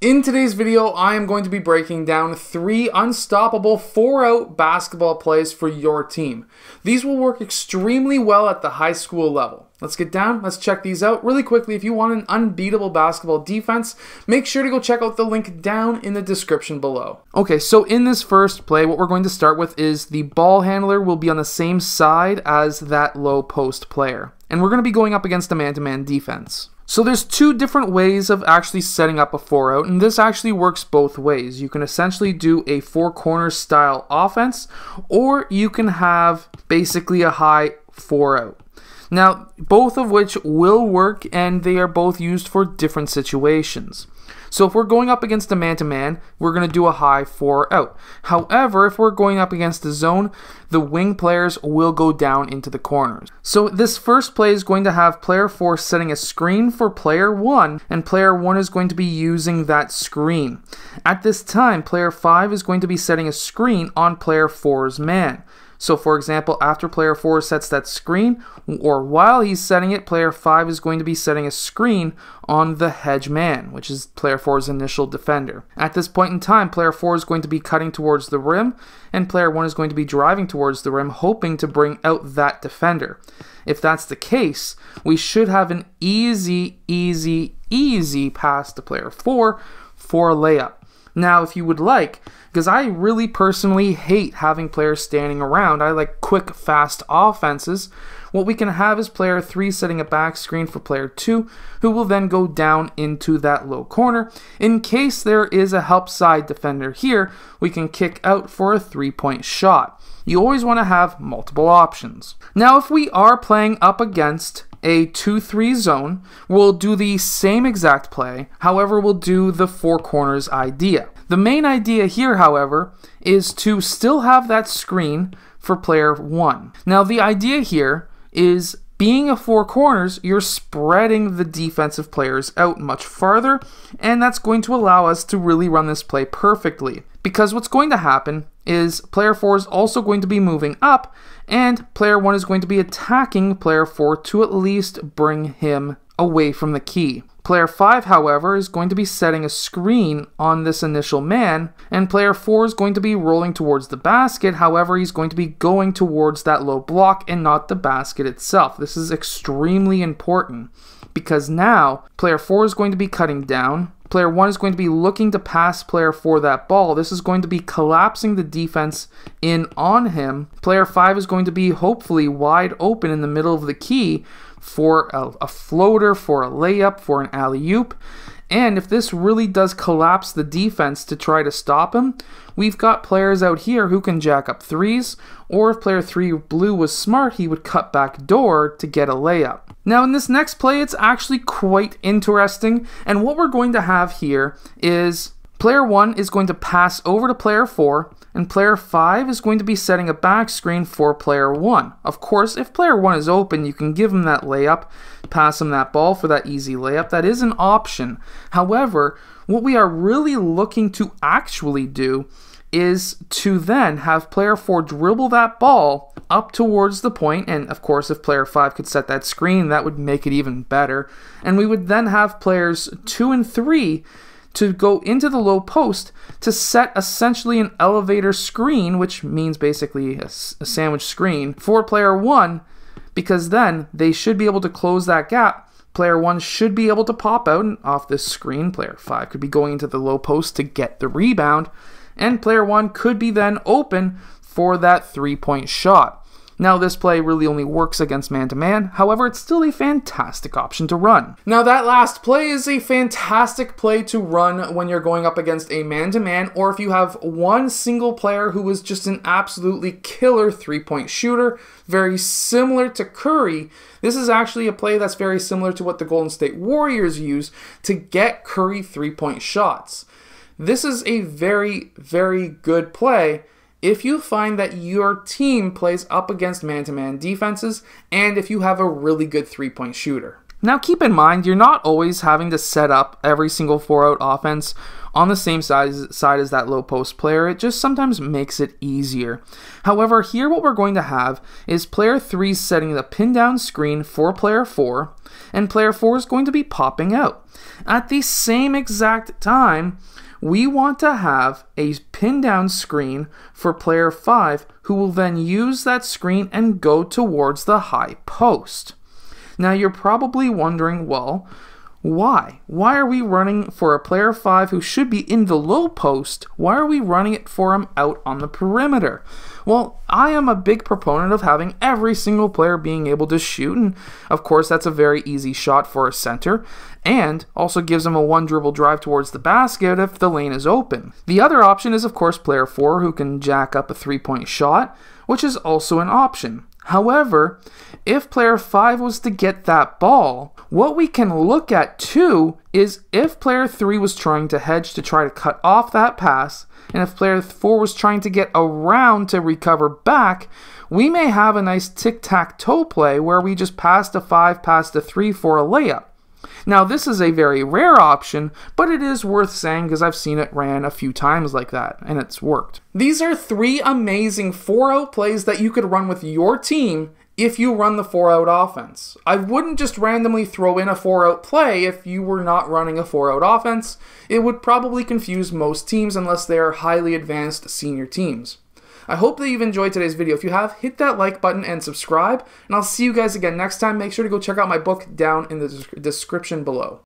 In today's video, I am going to be breaking down three unstoppable four-out basketball plays for your team. These will work extremely well at the high school level. Let's get down, let's check these out really quickly. If you want an unbeatable basketball defense, make sure to go check out the link down in the description below. Okay, so in this first play, what we're going to start with is the ball handler will be on the same side as that low post player. And we're going to be going up against a man-to-man -man defense. So there's two different ways of actually setting up a four out, and this actually works both ways. You can essentially do a four corner style offense, or you can have basically a high four out. Now, both of which will work, and they are both used for different situations. So if we're going up against a man-to-man, we're going to do a high four out. However, if we're going up against the zone, the wing players will go down into the corners. So this first play is going to have player 4 setting a screen for player 1, and player 1 is going to be using that screen. At this time, player 5 is going to be setting a screen on player four's man. So for example, after player 4 sets that screen, or while he's setting it, player 5 is going to be setting a screen on the hedge man, which is player 4's initial defender. At this point in time, player 4 is going to be cutting towards the rim, and player 1 is going to be driving towards the rim, hoping to bring out that defender. If that's the case, we should have an easy, easy, easy pass to player 4 for a layup. Now, if you would like, because I really personally hate having players standing around, I like quick, fast offenses. What we can have is player 3 setting a back screen for player 2, who will then go down into that low corner. In case there is a help side defender here, we can kick out for a three point shot. You always want to have multiple options. Now, if we are playing up against a 2-3 zone. We'll do the same exact play, however we'll do the four corners idea. The main idea here, however, is to still have that screen for player 1. Now the idea here is being a four corners, you're spreading the defensive players out much farther, and that's going to allow us to really run this play perfectly. Because what's going to happen is player 4 is also going to be moving up, and player 1 is going to be attacking player 4 to at least bring him away from the key. Player 5, however, is going to be setting a screen on this initial man, and player 4 is going to be rolling towards the basket. However, he's going to be going towards that low block and not the basket itself. This is extremely important because now player 4 is going to be cutting down, Player 1 is going to be looking to pass player 4 that ball. This is going to be collapsing the defense in on him. Player 5 is going to be hopefully wide open in the middle of the key for a, a floater, for a layup, for an alley oop. And if this really does collapse the defense to try to stop him, we've got players out here who can jack up threes, or if player 3 blue was smart, he would cut back door to get a layup. Now in this next play, it's actually quite interesting, and what we're going to have here is player 1 is going to pass over to player 4, and player 5 is going to be setting a back screen for player 1. Of course, if player 1 is open, you can give him that layup, pass him that ball for that easy layup. That is an option. However, what we are really looking to actually do is to then have player 4 dribble that ball up towards the point and of course if player 5 could set that screen that would make it even better and we would then have players 2 and 3 to go into the low post to set essentially an elevator screen, which means basically a, a sandwich screen, for player one, because then they should be able to close that gap. Player one should be able to pop out and off this screen. Player five could be going into the low post to get the rebound, and player one could be then open for that three point shot. Now, this play really only works against man to man, however, it's still a fantastic option to run. Now, that last play is a fantastic play to run when you're going up against a man to man, or if you have one single player who is just an absolutely killer three point shooter, very similar to Curry. This is actually a play that's very similar to what the Golden State Warriors use to get Curry three point shots. This is a very, very good play if you find that your team plays up against man to man defenses and if you have a really good three point shooter. Now, keep in mind, you're not always having to set up every single four out offense on the same size, side as that low post player. It just sometimes makes it easier. However, here what we're going to have is player 3 setting the pin down screen for player 4, and player 4 is going to be popping out. At the same exact time, we want to have a pin down screen for player 5 who will then use that screen and go towards the high post. Now you're probably wondering, well, why? Why are we running for a player 5 who should be in the low post? Why are we running it for him out on the perimeter? Well, I am a big proponent of having every single player being able to shoot, and of course, that's a very easy shot for a center, and also gives him a one dribble drive towards the basket if the lane is open. The other option is, of course, player 4 who can jack up a three point shot, which is also an option. However, if player 5 was to get that ball, what we can look at too is if player 3 was trying to hedge to try to cut off that pass, and if player 4 was trying to get around to recover back, we may have a nice tic tac toe play where we just pass to 5, pass to 3 for a layup. Now, this is a very rare option, but it is worth saying because I've seen it ran a few times like that, and it's worked. These are three amazing 4 out plays that you could run with your team if you run the 4 out offense. I wouldn't just randomly throw in a 4 out play if you were not running a 4 out offense. It would probably confuse most teams unless they are highly advanced senior teams. I hope that you've enjoyed today's video. If you have, hit that like button and subscribe. And I'll see you guys again next time. Make sure to go check out my book down in the description below.